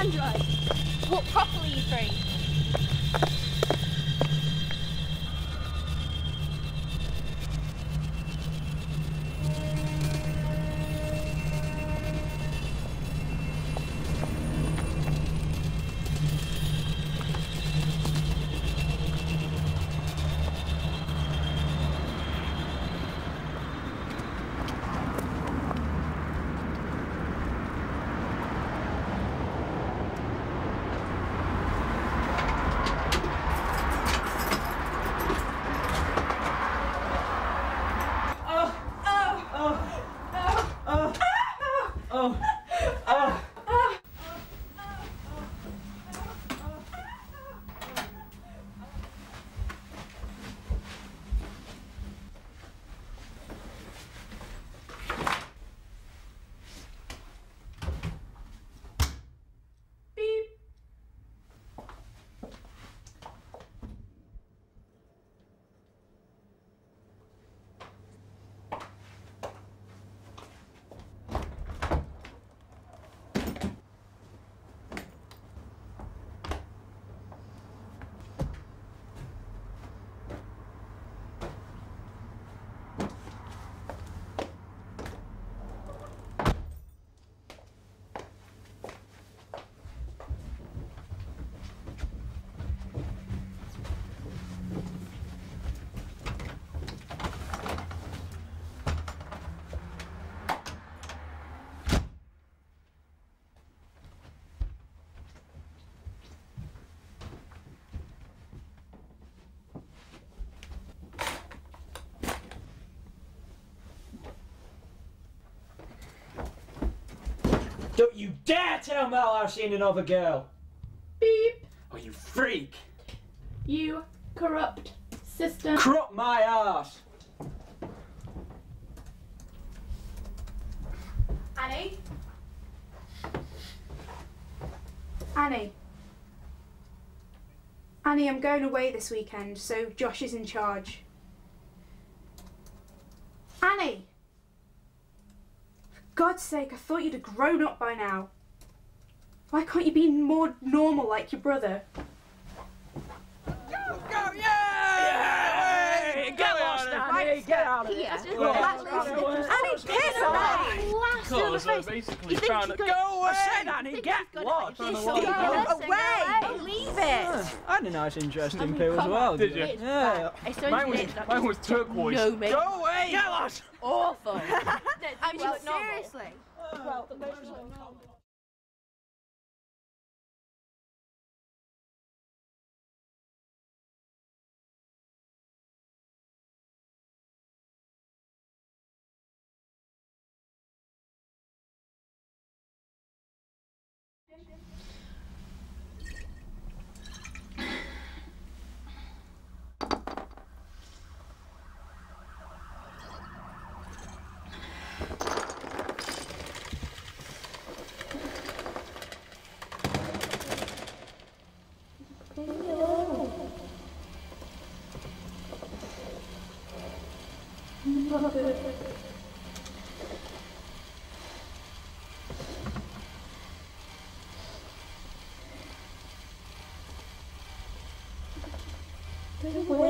android. Properly, you three. Don't you dare tell Mel I've seen another girl! Beep. Oh, you freak! You corrupt system. Crop my ass! Annie? Annie? Annie, I'm going away this weekend, so Josh is in charge. Annie! For God's sake, I thought you'd have grown up by now. Why can't you be more normal like your brother? Hey, get lost, Annie! Get out of here! Annie, piss off! Last Cool, of the so face. basically You think found you a got- go away. I said, Annie, get lost! Go Go away! away! Leave it! I had a nice, interesting poo as well. Did you? Yeah. bad. I suppose Mine was, mine was turquoise. No, mate. Go away! Get lost! Awful. I mean, seriously. Well, the away.